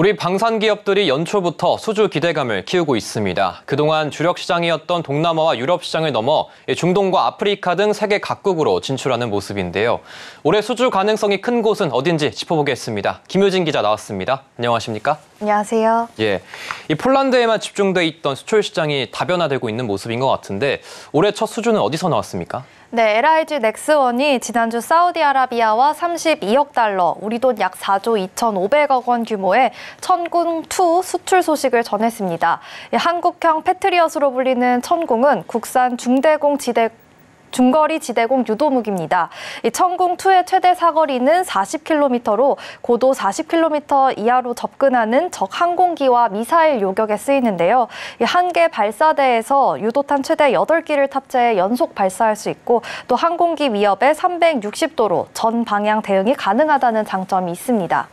우리 방산 기업들이 연초부터 수주 기대감을 키우고 있습니다. 그동안 주력 시장이었던 동남아와 유럽 시장을 넘어 중동과 아프리카 등 세계 각국으로 진출하는 모습인데요. 올해 수주 가능성이 큰 곳은 어딘지 짚어보겠습니다. 김효진 기자 나왔습니다. 안녕하십니까? 안녕하세요. 예, 이 폴란드에만 집중돼 있던 수출 시장이 다변화되고 있는 모습인 것 같은데 올해 첫 수주는 어디서 나왔습니까? 네, LIG 넥스원이 지난주 사우디아라비아와 32억 달러, 우리 돈 약 4조 2,500억 원 규모의 천궁2 수출 소식을 전했습니다. 한국형 패트리엇으로 불리는 천궁은 국산 중대공 지대 중거리 지대공 유도무기입니다. 이 천궁2의 최대 사거리는 40km로 고도 40km 이하로 접근하는 적 항공기와 미사일 요격에 쓰이는데요. 한 개 발사대에서 유도탄 최대 8기를 탑재해 연속 발사할 수 있고 또 항공기 위협에 360도로 전 방향 대응이 가능하다는 장점이 있습니다.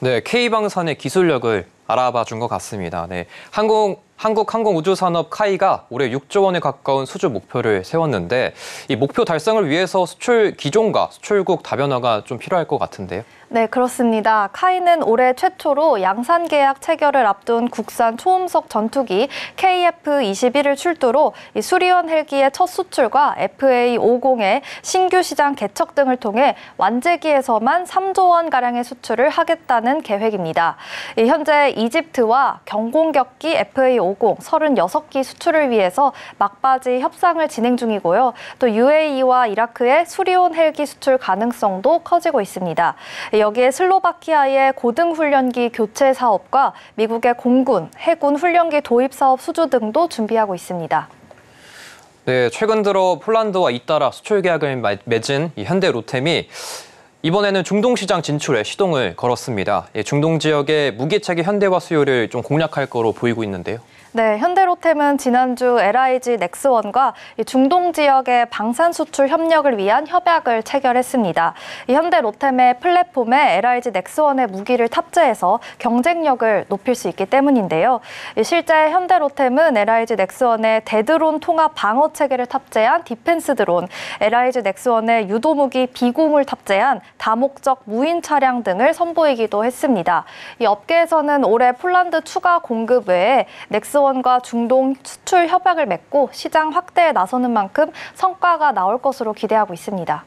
네, K방산의 기술력을 알아봐 준 것 같습니다. 네, 항공 한국항공우주산업 카이가 올해 6조 원에 가까운 수주 목표를 세웠는데 이 목표 달성을 위해서 수출 기종과 수출국 다변화가 좀 필요할 것 같은데요. 네, 그렇습니다. 카이는 올해 최초로 양산 계약 체결을 앞둔 국산 초음속 전투기 KF-21을 출두로 수리원 헬기의 첫 수출과 FA-50의 신규 시장 개척 등을 통해 완제기에서만 3조 원 가량의 수출을 하겠다는 계획입니다. 현재 이집트와 경공격기 FA-50 36기 수출을 위해서 막바지 협상을 진행 중이고요. 또 UAE와 이라크의 수리온 헬기 수출 가능성도 커지고 있습니다. 여기에 슬로바키아의 고등훈련기 교체 사업과 미국의 공군, 해군 훈련기 도입 사업 수주 등도 준비하고 있습니다. 네, 최근 들어 폴란드와 잇따라 수출 계약을 맺은 현대 로템이 이번에는 중동 시장 진출에 시동을 걸었습니다. 예, 중동 지역의 무기체계 현대화 수요를 좀 공략할 거로 보이고 있는데요. 네, 현대로템은 지난주 LIG 넥스원과 중동 지역의 방산 수출 협력을 위한 협약을 체결했습니다. 현대로템의 플랫폼에 LIG 넥스원의 무기를 탑재해서 경쟁력을 높일 수 있기 때문인데요. 실제 현대로템은 LIG 넥스원의 대드론 통합 방어 체계를 탑재한 디펜스 드론, LIG 넥스원의 유도무기 비궁을 탑재한 다목적 무인 차량 등을 선보이기도 했습니다. 이 업계에서는 올해 폴란드 추가 공급 외에 넥스원 대원과 중동 수출 협약을 맺고 시장 확대에 나서는 만큼 성과가 나올 것으로 기대하고 있습니다.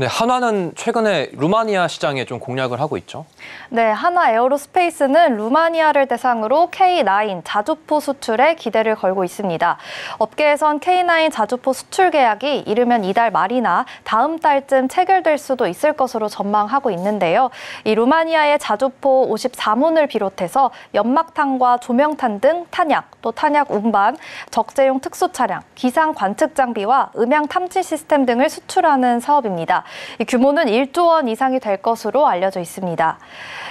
네, 한화는 최근에 루마니아 시장에 좀 공략을 하고 있죠. 네, 한화 에어로스페이스는 루마니아를 대상으로 K9 자주포 수출에 기대를 걸고 있습니다. 업계에선 K9 자주포 수출 계약이 이르면 이달 말이나 다음 달쯤 체결될 수도 있을 것으로 전망하고 있는데요. 이 루마니아의 자주포 54문을 비롯해서 연막탄과 조명탄 등 탄약, 또 탄약 운반, 적재용 특수 차량, 기상 관측 장비와 음향 탐지 시스템 등을 수출하는 사업입니다. 규모는 1조 원 이상이 될 것으로 알려져 있습니다.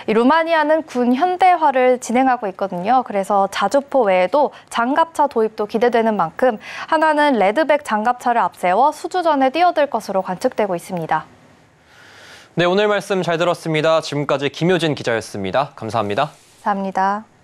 루마니아는 군 현대화를 진행하고 있거든요. 그래서 자주포 외에도 장갑차 도입도 기대되는 만큼 하나는 레드백 장갑차를 앞세워 수주전에 뛰어들 것으로 관측되고 있습니다. 네, 오늘 말씀 잘 들었습니다. 지금까지 김효진 기자였습니다. 감사합니다. 감사합니다.